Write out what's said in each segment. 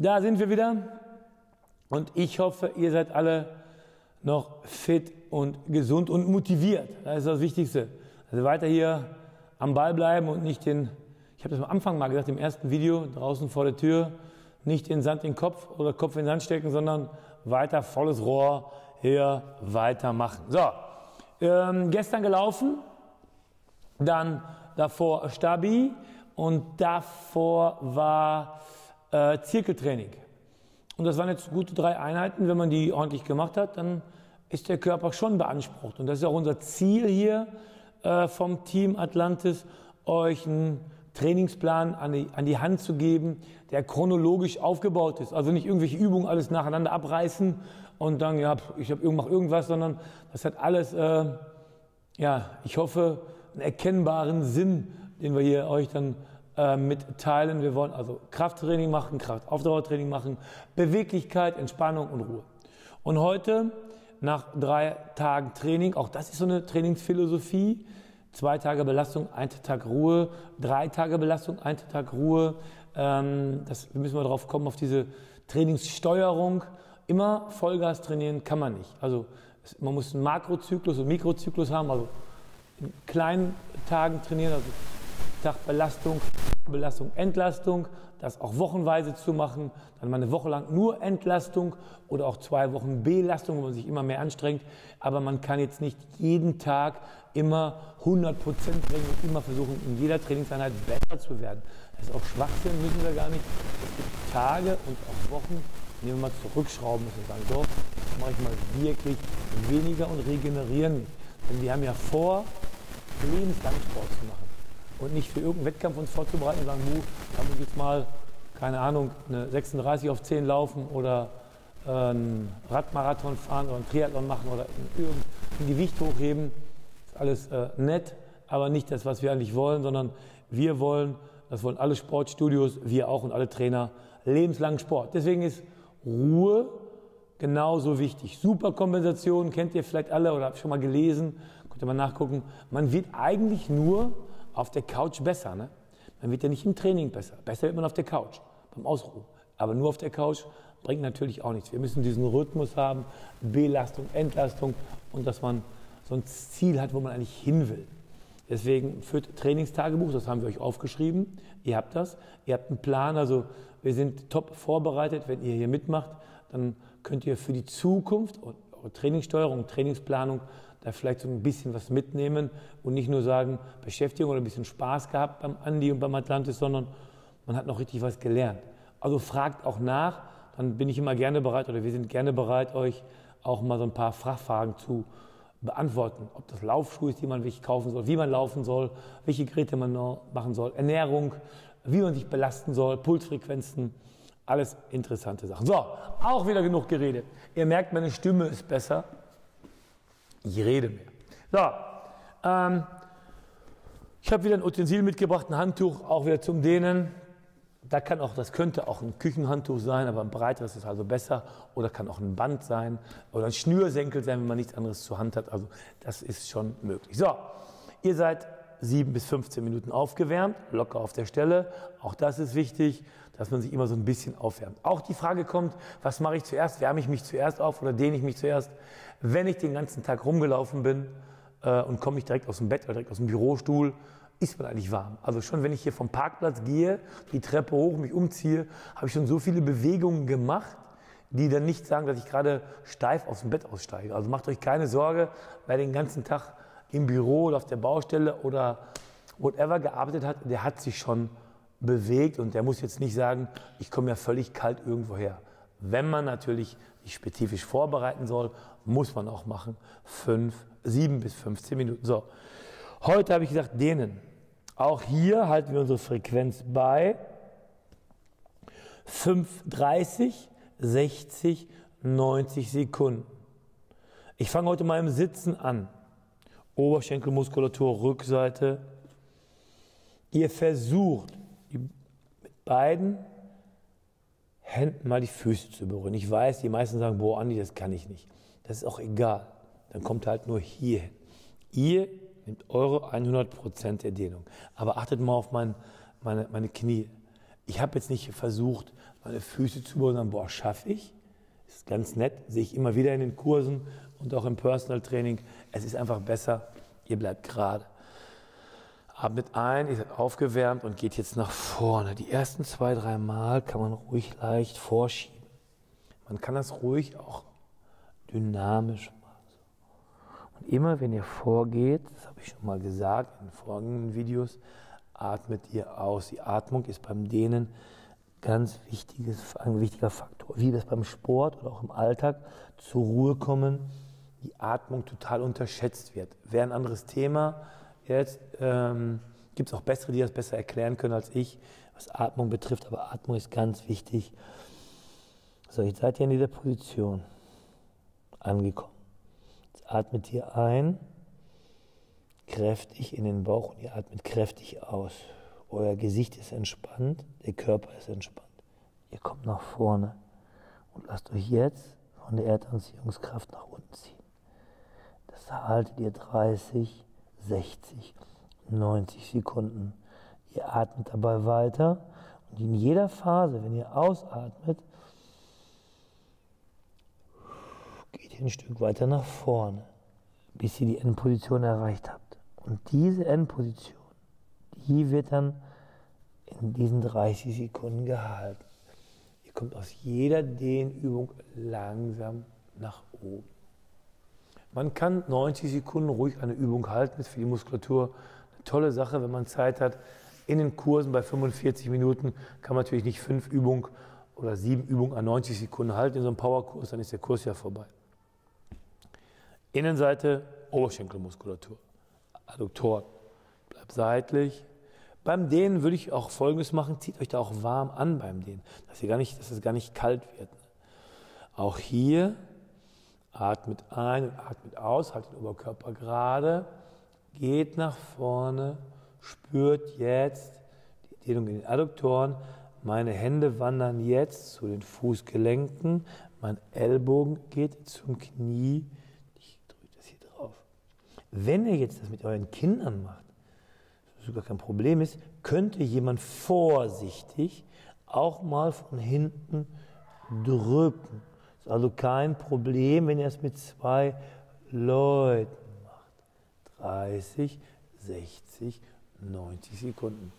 Da sind wir wieder und ich hoffe, ihr seid alle noch fit und gesund und motiviert. Das ist das Wichtigste. Also weiter hier am Ball bleiben und nicht den, ich habe das am Anfang mal gesagt, im ersten Video draußen vor der Tür, nicht den Sand in den Kopf oder Kopf in den Sand stecken, sondern weiter volles Rohr hier weitermachen. So, ähm, gestern gelaufen, dann davor Stabi und davor war äh, Zirkeltraining. Und das waren jetzt gute drei Einheiten. Wenn man die ordentlich gemacht hat, dann ist der Körper schon beansprucht. Und das ist auch unser Ziel hier äh, vom Team Atlantis, euch einen Trainingsplan an die, an die Hand zu geben, der chronologisch aufgebaut ist. Also nicht irgendwelche Übungen alles nacheinander abreißen und dann, ja, ich hab, irgendwas, sondern das hat alles, äh, ja, ich hoffe, einen erkennbaren Sinn, den wir hier euch dann mitteilen. Wir wollen also Krafttraining machen, Kraftaufdauertraining machen, Beweglichkeit, Entspannung und Ruhe. Und heute, nach drei Tagen Training, auch das ist so eine Trainingsphilosophie, zwei Tage Belastung, ein Tag Ruhe, drei Tage Belastung, ein Tag Ruhe. Ähm, das müssen wir drauf kommen, auf diese Trainingssteuerung. Immer Vollgas trainieren kann man nicht. Also man muss einen Makrozyklus und Mikrozyklus haben, also in kleinen Tagen trainieren, also Tag Belastung, Belastung, Entlastung, das auch wochenweise zu machen, dann mal eine Woche lang nur Entlastung oder auch zwei Wochen Belastung, wo man sich immer mehr anstrengt. Aber man kann jetzt nicht jeden Tag immer 100 Prozent bringen und immer versuchen, in jeder Trainingseinheit besser zu werden. Das ist auch Schwachsinn, müssen wir gar nicht. Es gibt Tage und auch Wochen, in denen wir mal zurückschrauben müssen und sagen, doch, das mache ich mal wirklich weniger und regenerieren. Denn wir haben ja vor, lebenslang Sport zu machen und nicht für irgendeinen Wettkampf uns vorzubereiten und sagen, Mu, da muss ich jetzt mal, keine Ahnung, eine 36 auf 10 laufen oder äh, einen Radmarathon fahren oder einen Triathlon machen oder ein Gewicht hochheben. Das ist alles äh, nett, aber nicht das, was wir eigentlich wollen, sondern wir wollen, das wollen alle Sportstudios, wir auch und alle Trainer, lebenslangen Sport. Deswegen ist Ruhe genauso wichtig. Superkompensation kennt ihr vielleicht alle oder habt schon mal gelesen, könnt ihr mal nachgucken. Man wird eigentlich nur auf der Couch besser. Ne? Man wird ja nicht im Training besser. Besser wird man auf der Couch, beim Ausruhen. Aber nur auf der Couch bringt natürlich auch nichts. Wir müssen diesen Rhythmus haben, Belastung, Entlastung und dass man so ein Ziel hat, wo man eigentlich hin will. Deswegen führt Trainingstagebuch, das haben wir euch aufgeschrieben. Ihr habt das. Ihr habt einen Plan. Also wir sind top vorbereitet. Wenn ihr hier mitmacht, dann könnt ihr für die Zukunft und eure Trainingssteuerung, Trainingsplanung da vielleicht so ein bisschen was mitnehmen und nicht nur sagen, Beschäftigung oder ein bisschen Spaß gehabt beim Andi und beim Atlantis, sondern man hat noch richtig was gelernt. Also fragt auch nach, dann bin ich immer gerne bereit oder wir sind gerne bereit, euch auch mal so ein paar Fachfragen zu beantworten. Ob das Laufschuhe ist, die man wirklich kaufen soll, wie man laufen soll, welche Geräte man machen soll, Ernährung, wie man sich belasten soll, Pulsfrequenzen, alles interessante Sachen. So, auch wieder genug geredet. Ihr merkt, meine Stimme ist besser. Ich rede mehr. So, ähm, ich habe wieder ein Utensil mitgebracht, ein Handtuch, auch wieder zum Dehnen. Da kann auch, das könnte auch ein Küchenhandtuch sein, aber ein breiteres ist also besser. Oder kann auch ein Band sein oder ein Schnürsenkel sein, wenn man nichts anderes zur Hand hat. Also das ist schon möglich. So, ihr seid sieben bis 15 Minuten aufgewärmt, locker auf der Stelle. Auch das ist wichtig, dass man sich immer so ein bisschen aufwärmt. Auch die Frage kommt, was mache ich zuerst? Wärme ich mich zuerst auf oder dehne ich mich zuerst? Wenn ich den ganzen Tag rumgelaufen bin äh, und komme ich direkt aus dem Bett oder direkt aus dem Bürostuhl, ist man eigentlich warm. Also schon wenn ich hier vom Parkplatz gehe, die Treppe hoch, mich umziehe, habe ich schon so viele Bewegungen gemacht, die dann nicht sagen, dass ich gerade steif aus dem Bett aussteige. Also macht euch keine Sorge, wer den ganzen Tag im Büro oder auf der Baustelle oder whatever gearbeitet hat, der hat sich schon bewegt und der muss jetzt nicht sagen, ich komme ja völlig kalt irgendwo her. Wenn man natürlich sich spezifisch vorbereiten soll, muss man auch machen. Fünf, sieben bis 15 Minuten. So. Heute habe ich gesagt, denen. Auch hier halten wir unsere Frequenz bei 5, 30, 60, 90 Sekunden. Ich fange heute mal im Sitzen an. Oberschenkelmuskulatur, Rückseite. Ihr versucht mit beiden Händen mal die Füße zu berühren. Ich weiß, die meisten sagen, boah, Andi, das kann ich nicht. Das ist auch egal. Dann kommt halt nur hier hin. Ihr nehmt eure 100% der Dehnung. Aber achtet mal auf mein, meine, meine Knie. Ich habe jetzt nicht versucht, meine Füße zu sondern boah, schaffe ich. Ist ganz nett, sehe ich immer wieder in den Kursen und auch im Personal Training. Es ist einfach besser, ihr bleibt gerade. Atmet ein, ihr seid aufgewärmt und geht jetzt nach vorne. Die ersten zwei, drei Mal kann man ruhig leicht vorschieben. Man kann das ruhig auch dynamisch machen. Und immer wenn ihr vorgeht, das habe ich schon mal gesagt in folgenden Videos, atmet ihr aus. Die Atmung ist beim Dehnen ganz wichtiges, ein wichtiger Faktor. Wie das beim Sport oder auch im Alltag zur Ruhe kommen, die Atmung total unterschätzt wird. Wäre ein anderes Thema. Jetzt ähm, gibt es auch bessere, die das besser erklären können als ich, was Atmung betrifft. Aber Atmung ist ganz wichtig. So, jetzt seid ihr in dieser Position angekommen. Jetzt atmet ihr ein kräftig in den Bauch und ihr atmet kräftig aus. Euer Gesicht ist entspannt, der Körper ist entspannt. Ihr kommt nach vorne und lasst euch jetzt von der Erdanziehungskraft nach unten ziehen. Das haltet ihr 30, 60, 90 Sekunden. Ihr atmet dabei weiter und in jeder Phase, wenn ihr ausatmet, geht ihr ein Stück weiter nach vorne, bis ihr die Endposition erreicht habt. Und diese Endposition, die wird dann in diesen 30 Sekunden gehalten. Ihr kommt aus jeder Dehnübung langsam nach oben. Man kann 90 Sekunden ruhig eine Übung halten, ist für die Muskulatur eine tolle Sache, wenn man Zeit hat. In den Kursen bei 45 Minuten kann man natürlich nicht fünf Übungen oder sieben Übungen an 90 Sekunden halten in so einem Powerkurs, dann ist der Kurs ja vorbei. Innenseite Oberschenkelmuskulatur. Adduktoren. Bleibt seitlich. Beim Dehnen würde ich auch Folgendes machen, zieht euch da auch warm an beim Dehnen, dass, ihr gar nicht, dass es gar nicht kalt wird. Auch hier atmet ein und atmet aus, haltet den Oberkörper gerade, geht nach vorne, spürt jetzt die Dehnung in den Adduktoren. Meine Hände wandern jetzt zu den Fußgelenken, mein Ellbogen geht zum Knie, wenn ihr jetzt das mit euren Kindern macht, was sogar kein Problem ist, könnte jemand vorsichtig auch mal von hinten drücken. Also kein Problem, wenn ihr es mit zwei Leuten macht. 30, 60, 90 Sekunden.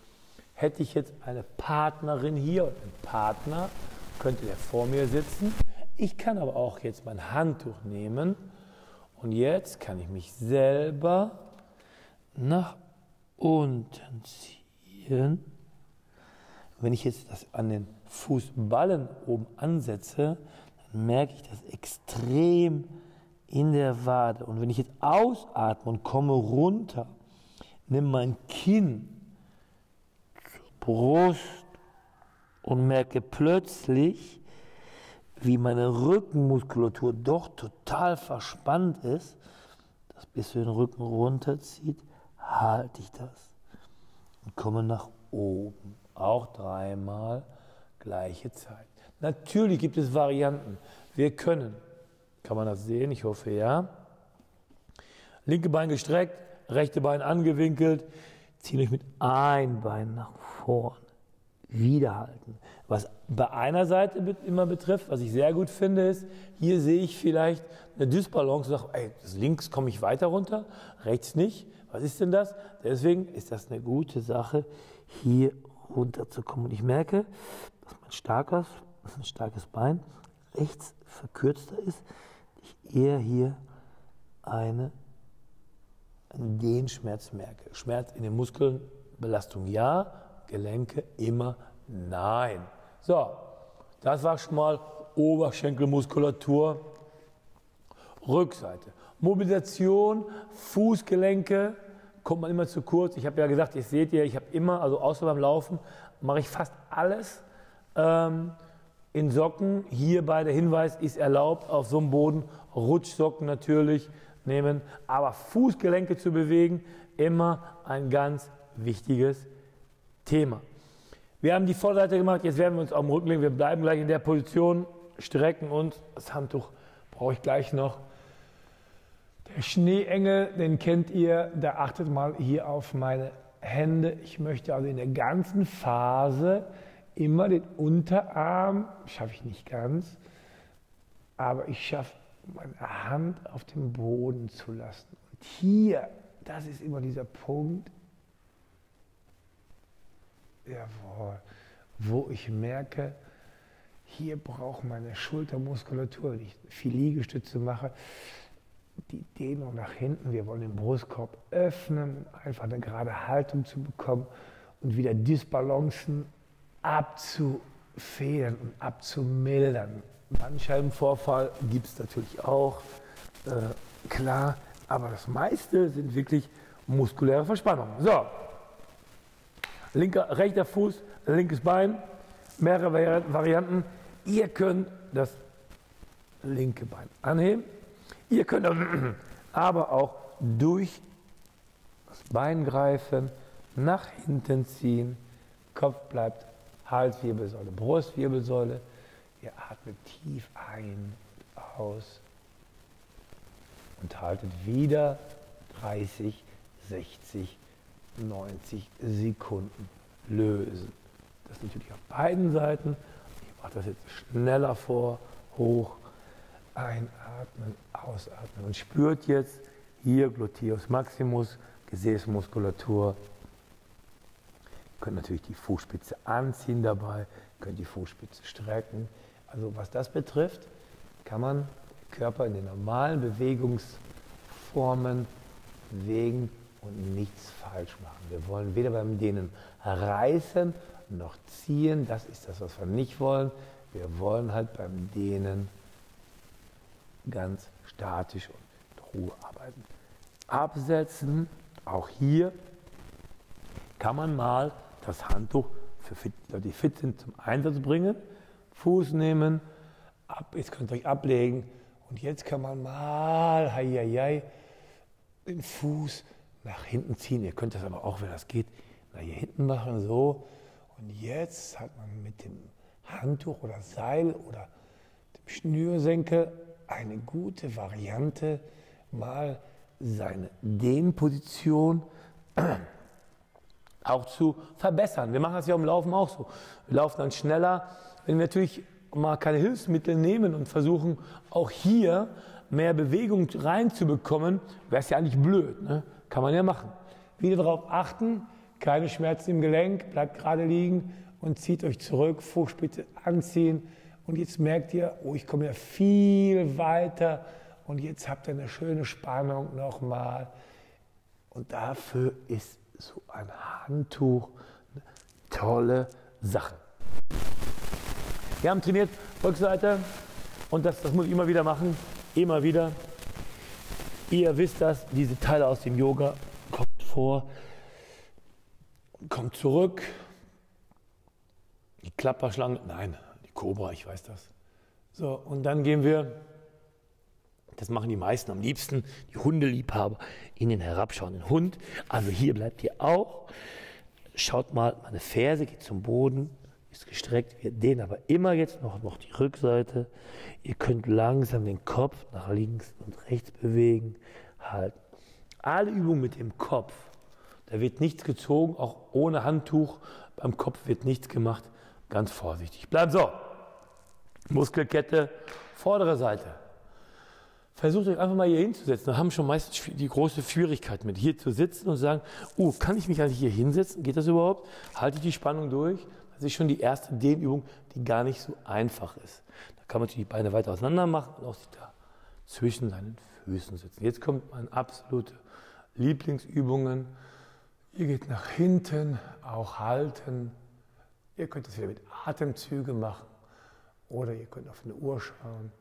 Hätte ich jetzt eine Partnerin hier und einen Partner, könnte der vor mir sitzen. Ich kann aber auch jetzt mein Handtuch nehmen und jetzt kann ich mich selber nach unten ziehen. Wenn ich jetzt das an den Fußballen oben ansetze, merke ich das extrem in der Wade. Und wenn ich jetzt ausatme und komme runter, nehme mein Kinn zur Brust und merke plötzlich, wie meine Rückenmuskulatur doch total verspannt ist, das bis den Rücken runterzieht, halte ich das und komme nach oben. Auch dreimal gleiche Zeit. Natürlich gibt es Varianten. Wir können, kann man das sehen? Ich hoffe ja. Linke Bein gestreckt, rechte Bein angewinkelt, ziehen euch mit ein Bein nach vorne wiederhalten. Was bei einer Seite immer betrifft, was ich sehr gut finde, ist, hier sehe ich vielleicht eine Dysbalance und sage, ey, links komme ich weiter runter, rechts nicht. Was ist denn das? Deswegen ist das eine gute Sache, hier runterzukommen. Und ich merke, dass mein starkes, ein starkes Bein rechts verkürzter ist, ich eher hier eine, einen Schmerz merke. Schmerz in den Muskeln, Belastung ja, Gelenke immer nein. So, das war schon mal Oberschenkelmuskulatur, Rückseite. Mobilisation, Fußgelenke, kommt man immer zu kurz. Ich habe ja gesagt, ihr seht ja, ich habe immer, also außer beim Laufen, mache ich fast alles ähm, in Socken. Hierbei der Hinweis ist erlaubt, auf so einem Boden Rutschsocken natürlich nehmen. Aber Fußgelenke zu bewegen, immer ein ganz wichtiges Thema. Wir haben die Vorderseite gemacht, jetzt werden wir uns den Rücken legen. Wir bleiben gleich in der Position, strecken uns. Das Handtuch brauche ich gleich noch. Der Schneeengel, den kennt ihr, da achtet mal hier auf meine Hände. Ich möchte also in der ganzen Phase immer den Unterarm, schaffe ich nicht ganz, aber ich schaffe meine Hand auf dem Boden zu lassen. Und hier, das ist immer dieser Punkt, jawohl, wo ich merke, hier braucht meine Schultermuskulatur, wenn ich viel Liegestütze mache, die Dehnung nach hinten. Wir wollen den Brustkorb öffnen, einfach eine gerade Haltung zu bekommen und wieder Disbalancen abzufedern und abzumildern. Bandscheibenvorfall gibt es natürlich auch, äh, klar, aber das meiste sind wirklich muskuläre Verspannungen. So, linker, rechter Fuß, linkes Bein, mehrere Varianten. Ihr könnt das linke Bein anheben, ihr könnt aber auch durch das Bein greifen, nach hinten ziehen, Kopf bleibt Halswirbelsäule, Brustwirbelsäule. Ihr atmet tief ein und aus und haltet wieder 30, 60, 90 Sekunden lösen. Das natürlich auf beiden Seiten. Ich mache das jetzt schneller vor, hoch, einatmen, ausatmen und spürt jetzt hier Gluteus maximus, Gesäßmuskulatur, könnt natürlich die Fußspitze anziehen dabei, könnt die Fußspitze strecken. Also was das betrifft, kann man den Körper in den normalen Bewegungsformen bewegen und nichts falsch machen. Wir wollen weder beim Dehnen reißen noch ziehen. Das ist das, was wir nicht wollen. Wir wollen halt beim Dehnen ganz statisch und in Ruhe arbeiten. Absetzen, auch hier kann man mal das Handtuch für fit, Leute, die fit sind, zum Einsatz bringen. Fuß nehmen, ab, jetzt könnt ihr euch ablegen und jetzt kann man mal hei, hei, hei, den Fuß nach hinten ziehen. Ihr könnt das aber auch, wenn das geht, nach hier hinten machen, so. Und jetzt hat man mit dem Handtuch oder Seil oder dem Schnürsenkel eine gute Variante, mal seine Dehnposition auch zu verbessern. Wir machen das ja im Laufen auch so. Wir laufen dann schneller, wenn wir natürlich mal keine Hilfsmittel nehmen und versuchen auch hier mehr Bewegung reinzubekommen, wäre es ja eigentlich blöd. Ne? Kann man ja machen. Wieder darauf achten, keine Schmerzen im Gelenk, bleibt gerade liegen und zieht euch zurück, Fußspitze anziehen. Und jetzt merkt ihr, oh, ich komme ja viel weiter und jetzt habt ihr eine schöne Spannung nochmal. Und dafür ist so ein Handtuch eine tolle Sache. Wir haben trainiert, Rückseite, und das, das muss ich immer wieder machen, immer wieder. Ihr wisst das, diese Teile aus dem Yoga kommt vor, kommt zurück. Die Klapperschlange, nein, die Cobra, ich weiß das. So, und dann gehen wir das machen die meisten am liebsten, die Hundeliebhaber, in den herabschauenden Hund. Also hier bleibt ihr auch. Schaut mal, meine Ferse geht zum Boden, ist gestreckt. Wir dehnen aber immer jetzt noch, noch die Rückseite. Ihr könnt langsam den Kopf nach links und rechts bewegen, halten. Alle Übungen mit dem Kopf. Da wird nichts gezogen, auch ohne Handtuch. Beim Kopf wird nichts gemacht. Ganz vorsichtig. Bleibt so. Muskelkette, vordere Seite. Versucht euch einfach mal hier hinzusetzen. Da haben schon meistens die große Schwierigkeit mit, hier zu sitzen und sagen, oh, kann ich mich eigentlich hier hinsetzen? Geht das überhaupt? Halte ich die Spannung durch? Das ist schon die erste Dehnübung, die gar nicht so einfach ist. Da kann man natürlich die Beine weiter auseinander machen und auch sich da zwischen seinen Füßen sitzen. Jetzt kommt meine absolute Lieblingsübungen. Ihr geht nach hinten, auch halten. Ihr könnt das wieder mit Atemzügen machen oder ihr könnt auf eine Uhr schauen.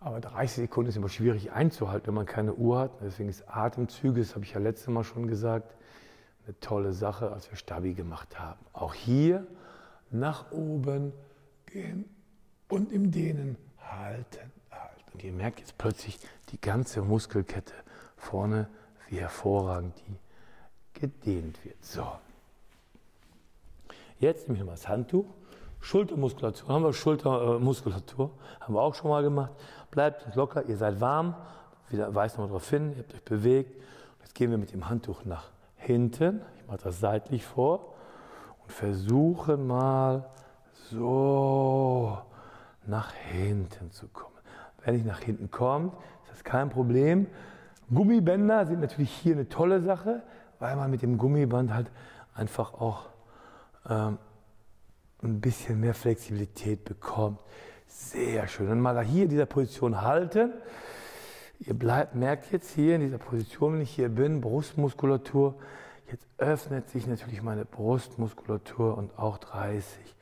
Aber 30 Sekunden ist immer schwierig einzuhalten, wenn man keine Uhr hat. Deswegen ist Atemzüge, das habe ich ja letztes Mal schon gesagt, eine tolle Sache, als wir Stabi gemacht haben. Auch hier nach oben gehen und im Dehnen halten, halten. Und ihr merkt jetzt plötzlich die ganze Muskelkette vorne, wie hervorragend die gedehnt wird. So. Jetzt nehme ich nochmal das Handtuch Schultermuskulatur, haben wir Schultermuskulatur, haben wir auch schon mal gemacht. Bleibt locker, ihr seid warm, wieder weist nochmal darauf hin, ihr habt euch bewegt. Jetzt gehen wir mit dem Handtuch nach hinten. Ich mache das seitlich vor. und versuchen mal so nach hinten zu kommen. Wenn ich nach hinten komme, ist das kein Problem. Gummibänder sind natürlich hier eine tolle Sache, weil man mit dem Gummiband halt einfach auch ähm, ein bisschen mehr Flexibilität bekommt. Sehr schön. Und mal hier in dieser Position halten. Ihr bleibt, merkt jetzt hier in dieser Position, wenn ich hier bin, Brustmuskulatur. Jetzt öffnet sich natürlich meine Brustmuskulatur und auch 30,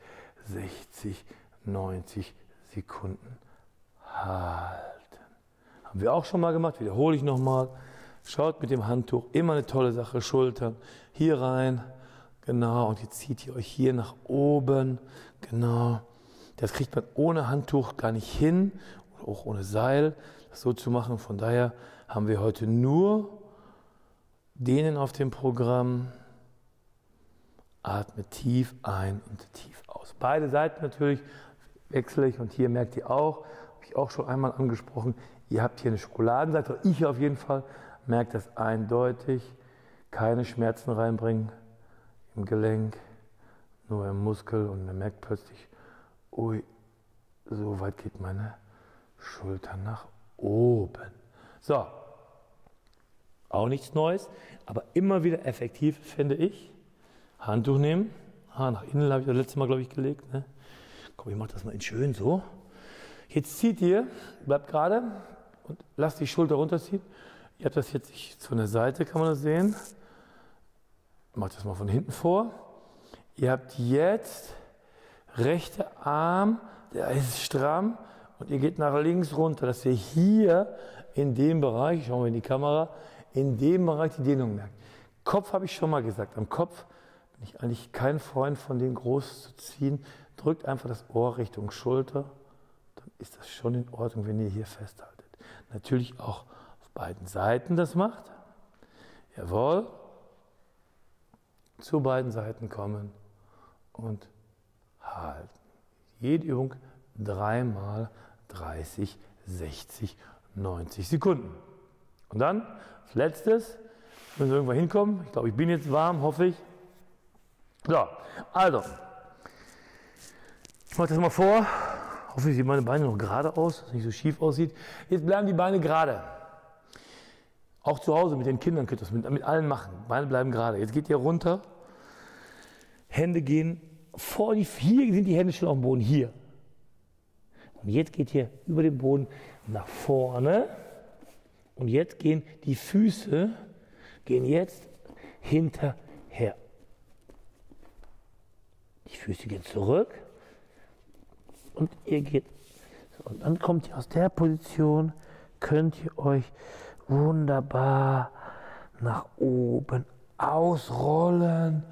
60, 90 Sekunden halten. Haben wir auch schon mal gemacht, wiederhole ich nochmal. Schaut mit dem Handtuch, immer eine tolle Sache, Schultern hier rein, genau, und jetzt zieht ihr euch hier nach oben, genau. Das kriegt man ohne Handtuch gar nicht hin, oder auch ohne Seil, das so zu machen. Von daher haben wir heute nur denen auf dem Programm. Atme tief ein und tief aus. Beide Seiten natürlich wechsle ich und hier merkt ihr auch, habe ich auch schon einmal angesprochen, ihr habt hier eine Schokoladenseite, ich auf jeden Fall, merkt das eindeutig, keine Schmerzen reinbringen im Gelenk, nur im Muskel und man merkt plötzlich, ui, so weit geht meine Schulter nach oben. So, auch nichts Neues, aber immer wieder effektiv, finde ich. Handtuch nehmen. Ah, nach innen habe ich das letzte Mal, glaube ich, gelegt. Ne? Komm, ich mache das mal in schön so. Jetzt zieht ihr, bleibt gerade und lasst die Schulter runterziehen. Ihr habt das jetzt von der Seite, kann man das sehen. Macht das mal von hinten vor. Ihr habt jetzt rechter Arm, der ist stramm und ihr geht nach links runter, dass ihr hier in dem Bereich, schauen wir in die Kamera, in dem Bereich die Dehnung merkt. Kopf habe ich schon mal gesagt. Am Kopf bin ich eigentlich kein Freund von den groß zu ziehen. Drückt einfach das Ohr Richtung Schulter, dann ist das schon in Ordnung, wenn ihr hier festhaltet. Natürlich auch auf beiden Seiten das macht. Jawohl. Zu beiden Seiten kommen und halten. Jede Übung dreimal 30, 60, 90 Sekunden. Und dann, als letztes, müssen wir irgendwann hinkommen. Ich glaube, ich bin jetzt warm, hoffe ich. So, also, ich mache das mal vor. Hoffentlich sieht meine Beine noch gerade aus, dass es nicht so schief aussieht. Jetzt bleiben die Beine gerade. Auch zu Hause mit den Kindern könnt ihr das mit, mit allen machen. Beine bleiben gerade. Jetzt geht ihr runter. Hände gehen vor die, hier sind die Hände schon auf dem Boden, hier. Und jetzt geht ihr über den Boden nach vorne. Und jetzt gehen die Füße, gehen jetzt hinterher. Die Füße gehen zurück und ihr geht. Und dann kommt ihr aus der Position, könnt ihr euch wunderbar nach oben ausrollen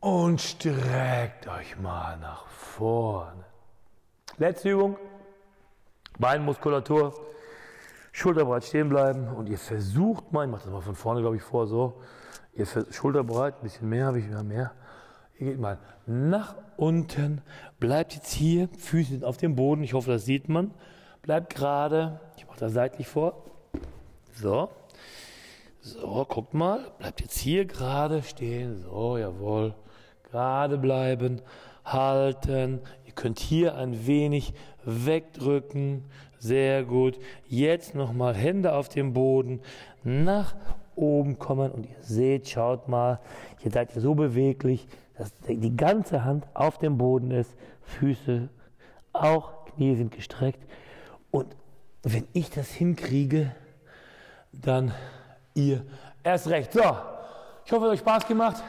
und streckt euch mal nach vorne. Letzte Übung, Beinmuskulatur, schulterbreit stehen bleiben und ihr versucht mal, ich mache das mal von vorne, glaube ich, vor, so, ihr schulterbreit, ein bisschen mehr habe ich, mehr, mehr. Ihr geht mal nach unten, bleibt jetzt hier, Füße sind auf dem Boden, ich hoffe, das sieht man. Bleibt gerade, ich mache das seitlich vor. So, so, guckt mal, bleibt jetzt hier gerade stehen, so, jawohl, gerade bleiben, halten. Ihr könnt hier ein wenig wegdrücken, sehr gut. Jetzt nochmal Hände auf dem Boden, nach oben kommen. Und ihr seht, schaut mal, hier seid ihr so beweglich, dass die ganze Hand auf dem Boden ist, Füße auch, Knie sind gestreckt. Und wenn ich das hinkriege, dann ihr erst recht. So, ich hoffe, es hat euch Spaß gemacht.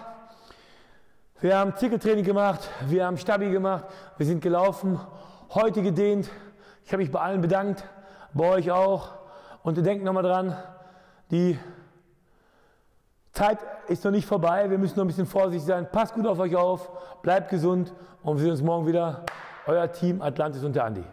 Wir haben Zirkeltraining gemacht, wir haben Stabi gemacht, wir sind gelaufen, heute gedehnt. Ich habe mich bei allen bedankt, bei euch auch. Und denkt nochmal dran, die Zeit ist noch nicht vorbei, wir müssen noch ein bisschen vorsichtig sein. Passt gut auf euch auf, bleibt gesund und wir sehen uns morgen wieder. Euer Team Atlantis und der Andi.